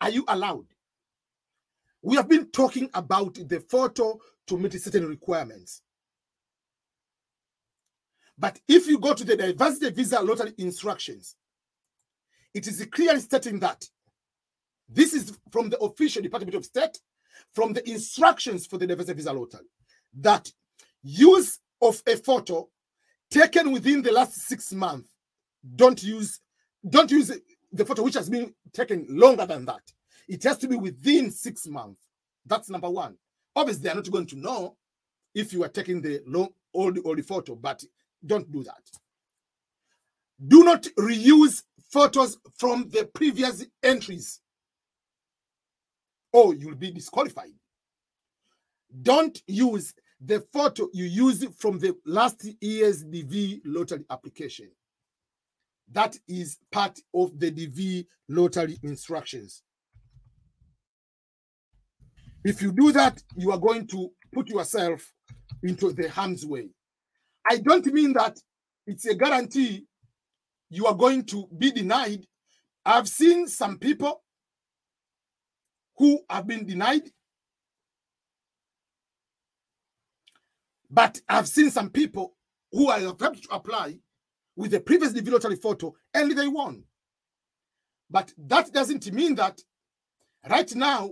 are you allowed? We have been talking about the photo to meet certain requirements. But if you go to the diversity visa lottery instructions, it is clearly stating that this is from the official Department of State, from the instructions for the diversity visa lottery, that use of a photo taken within the last six months, don't use, don't use the photo which has been taken longer than that. It has to be within six months. That's number one. Obviously, they're not going to know if you are taking the long old old photo, but don't do that. Do not reuse photos from the previous entries, or you'll be disqualified. Don't use the photo you used from the last year's DV lottery application. That is part of the DV lottery instructions. If you do that, you are going to put yourself into the harm's way. I don't mean that it's a guarantee you are going to be denied. I've seen some people who have been denied, but I've seen some people who are attempting to apply with the previous lottery photo and they won. But that doesn't mean that right now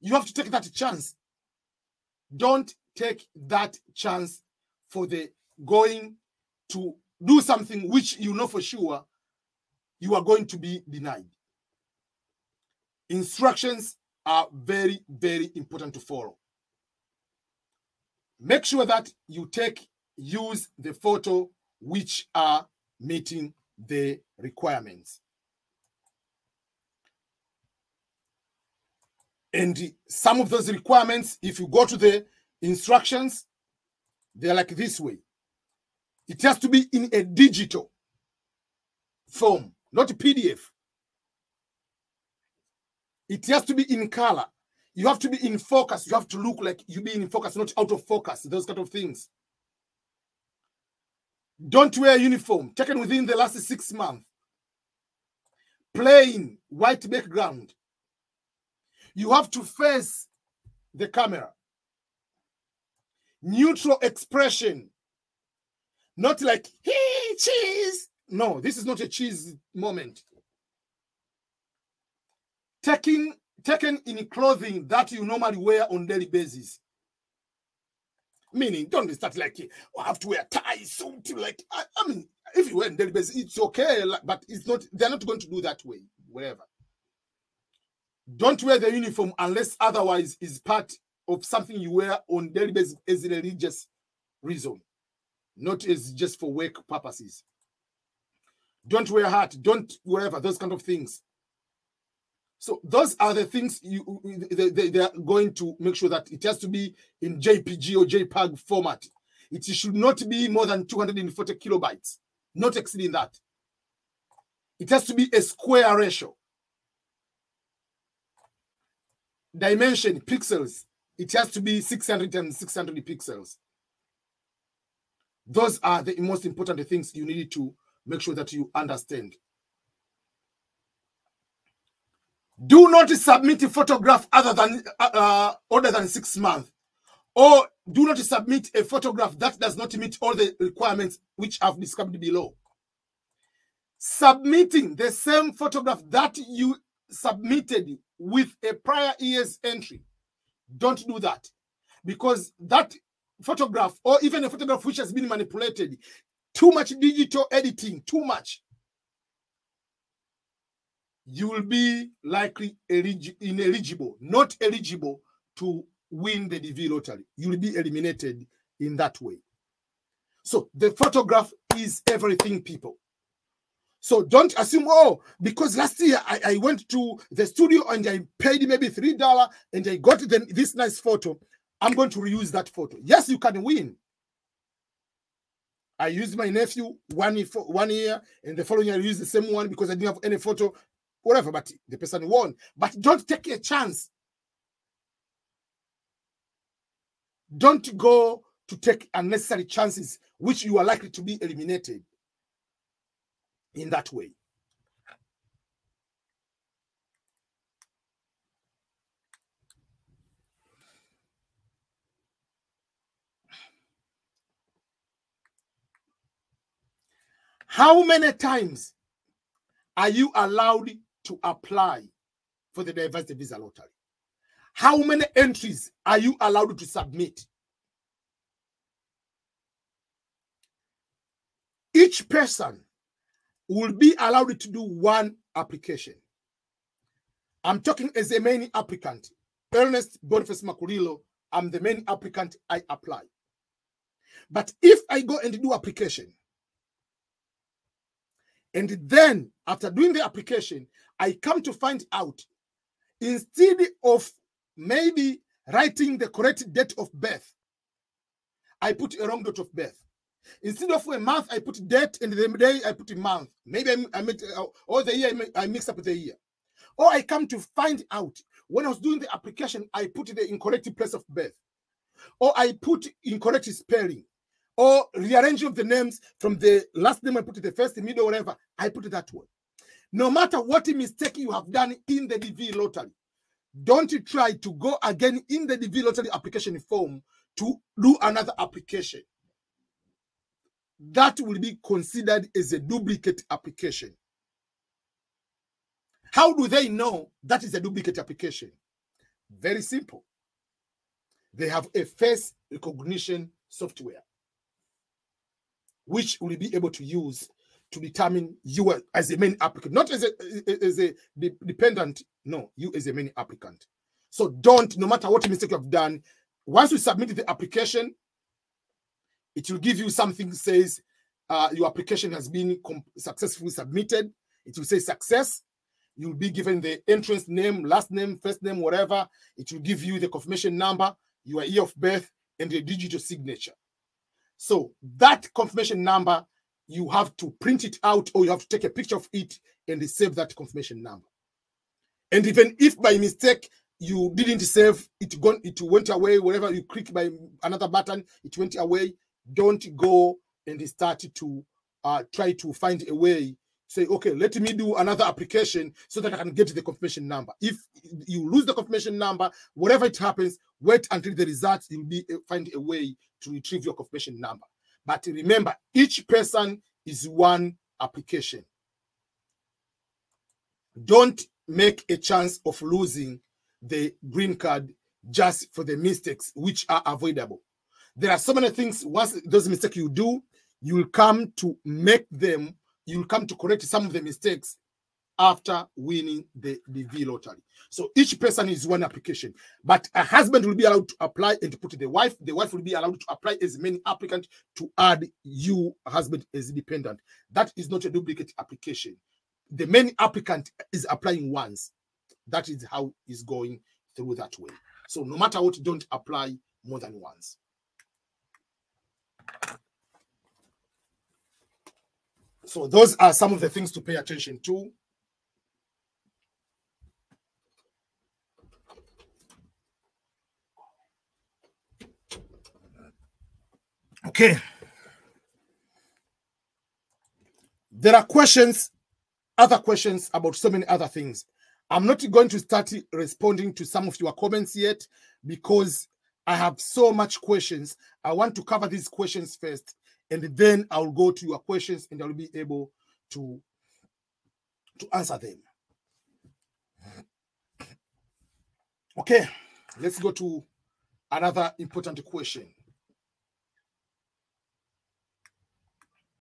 you have to take that chance. Don't take that chance for the going to do something which you know for sure you are going to be denied. Instructions are very, very important to follow. Make sure that you take, use the photo which are meeting the requirements. And some of those requirements, if you go to the instructions, they're like this way. It has to be in a digital form, not a PDF. It has to be in color. You have to be in focus. You have to look like you be in focus, not out of focus. Those kind of things. Don't wear uniform. Taken within the last six months. Plain white background. You have to face the camera. Neutral expression. Not like, hey, cheese. No, this is not a cheese moment. Taking taken in clothing that you normally wear on daily basis. Meaning, don't start like, oh, I have to wear tie, suit. Like, I, I mean, if you wear basis, it's okay, but it's not, they're not going to do that way, wherever. Don't wear the uniform unless otherwise is part of something you wear on daily basis as a religious reason, not as just for work purposes. Don't wear hat, don't whatever, those kind of things. So those are the things you they, they, they, are going to make sure that it has to be in JPG or JPEG format. It should not be more than 240 kilobytes, not exceeding that. It has to be a square ratio. Dimension, pixels, it has to be 600 and 600 pixels. Those are the most important things you need to make sure that you understand. Do not submit a photograph other than uh, uh, older than six months, or do not submit a photograph that does not meet all the requirements which I've described below. Submitting the same photograph that you submitted with a prior year's entry, don't do that because that photograph or even a photograph which has been manipulated, too much digital editing, too much you will be likely ineligible, not eligible to win the DV lottery. You will be eliminated in that way. So the photograph is everything, people. So don't assume, oh, because last year I, I went to the studio and I paid maybe $3 and I got the, this nice photo. I'm going to reuse that photo. Yes, you can win. I used my nephew one, one year, and the following year I used the same one because I didn't have any photo whatever, but the person won. But don't take a chance. Don't go to take unnecessary chances, which you are likely to be eliminated in that way. How many times are you allowed to apply for the diversity visa lottery? How many entries are you allowed to submit? Each person will be allowed to do one application. I'm talking as a main applicant. Ernest Boniface Makulilo, I'm the main applicant, I apply. But if I go and do application, and then after doing the application, I come to find out instead of maybe writing the correct date of birth, I put a wrong date of birth. Instead of a month, I put date, and the day I put a month. Maybe I, I made, uh, or the year I mix up the year. Or I come to find out when I was doing the application, I put the incorrect place of birth, or I put incorrect spelling, or rearranging of the names from the last name I put it the first, middle, whatever. I put it that way. No matter what mistake you have done in the DV lottery, don't try to go again in the DV lottery application form to do another application. That will be considered as a duplicate application. How do they know that is a duplicate application? Very simple. They have a face recognition software which will be able to use to determine you as a main applicant, not as a as a dependent. No, you as a main applicant. So don't, no matter what mistake you have done, once you submit the application, it will give you something says uh, your application has been successfully submitted. It will say success. You'll be given the entrance name, last name, first name, whatever. It will give you the confirmation number, your year of birth, and the digital signature. So that confirmation number, you have to print it out or you have to take a picture of it and save that confirmation number. And even if by mistake you didn't save it, gone, it went away, wherever you click by another button, it went away. Don't go and start to uh, try to find a way say, okay, let me do another application so that I can get the confirmation number. If you lose the confirmation number, whatever it happens, wait until the results, you'll be uh, find a way to retrieve your confirmation number. But remember, each person is one application. Don't make a chance of losing the green card just for the mistakes which are avoidable. There are so many things, once those mistakes you do, you will come to make them you'll come to correct some of the mistakes after winning the, the DV lottery. So each person is one application, but a husband will be allowed to apply and to put the wife. The wife will be allowed to apply as many applicant to add you husband as dependent. That is not a duplicate application. The main applicant is applying once. That is how it's going through that way. So no matter what, don't apply more than once. So those are some of the things to pay attention to. Okay. There are questions, other questions about so many other things. I'm not going to start responding to some of your comments yet because I have so much questions. I want to cover these questions first and then I'll go to your questions and I'll be able to, to answer them. Okay, let's go to another important question.